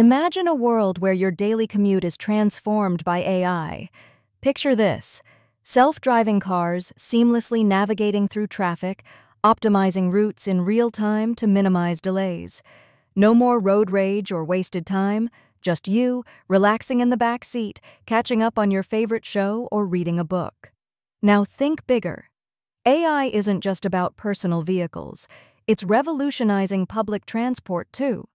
Imagine a world where your daily commute is transformed by AI. Picture this self driving cars seamlessly navigating through traffic, optimizing routes in real time to minimize delays. No more road rage or wasted time, just you, relaxing in the back seat, catching up on your favorite show or reading a book. Now think bigger. AI isn't just about personal vehicles, it's revolutionizing public transport too.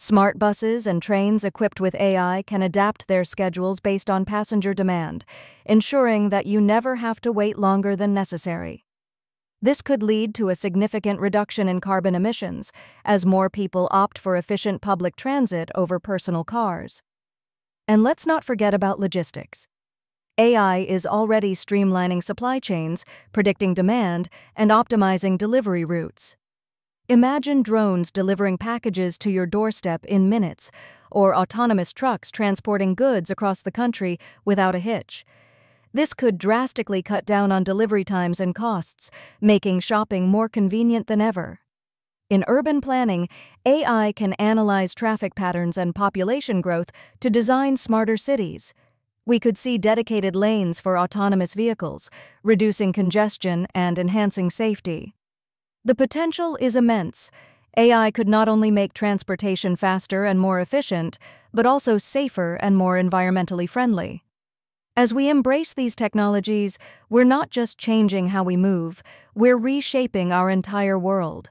Smart buses and trains equipped with AI can adapt their schedules based on passenger demand, ensuring that you never have to wait longer than necessary. This could lead to a significant reduction in carbon emissions as more people opt for efficient public transit over personal cars. And let's not forget about logistics. AI is already streamlining supply chains, predicting demand, and optimizing delivery routes. Imagine drones delivering packages to your doorstep in minutes, or autonomous trucks transporting goods across the country without a hitch. This could drastically cut down on delivery times and costs, making shopping more convenient than ever. In urban planning, AI can analyze traffic patterns and population growth to design smarter cities. We could see dedicated lanes for autonomous vehicles, reducing congestion and enhancing safety. The potential is immense. AI could not only make transportation faster and more efficient, but also safer and more environmentally friendly. As we embrace these technologies, we're not just changing how we move, we're reshaping our entire world.